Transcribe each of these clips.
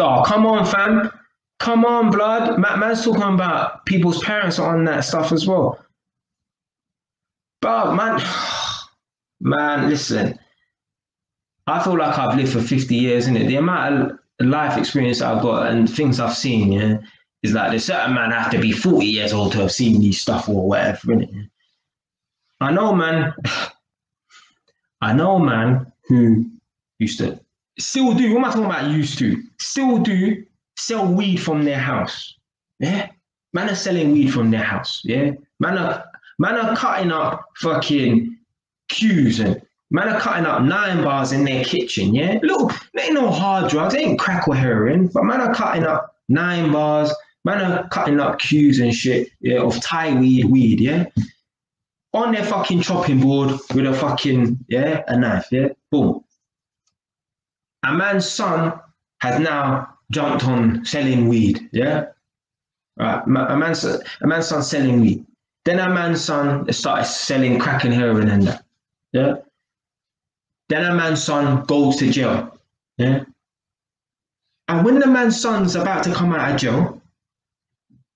Oh, come on, fam. Come on, blood. Man's talking about people's parents on that stuff as well. But man, man, listen. I feel like I've lived for 50 years, in it. The amount of life experience I've got and things I've seen, yeah, is like there's certain man have to be 40 years old to have seen these stuff or whatever, innit? I know, man. I know, man, who used to still do. What am I talking about? Used to still do sell weed from their house. Yeah, man are selling weed from their house. Yeah, man are man are cutting up fucking cues and man are cutting up nine bars in their kitchen. Yeah, look, they ain't no hard drugs, they ain't crack or heroin, but man are cutting up nine bars. Man are cutting up cues and shit. Yeah, of Thai weed, weed. Yeah. On their fucking chopping board with a fucking yeah a knife yeah boom a man's son has now jumped on selling weed. Yeah, right. A man's a man's son selling weed. Then a man's son started selling crack and heroin and that. Yeah. Then a man's son goes to jail. Yeah. And when the man's son's about to come out of jail,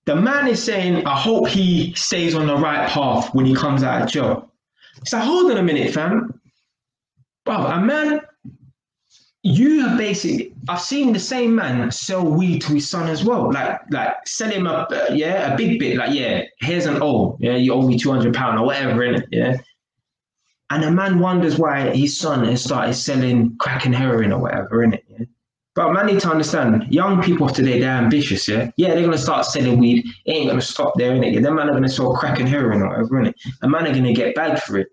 the man is saying, I hope he stays on the right path when he comes out of jail. So hold on a minute, fam. Bro, a man you have basically I've seen the same man sell weed to his son as well. Like like sell him a uh, yeah a big bit. Like yeah, here's an O. Yeah, you owe me two hundred pound or whatever in it. Yeah, and a man wonders why his son has started selling crack and heroin or whatever in it. Yeah. But man need to understand, young people today, they're ambitious, yeah? Yeah, they're gonna start selling weed, it ain't gonna stop there, innit? Yeah, them man are gonna sell crack and heroin or whatever, innit? And man are gonna get bagged for it.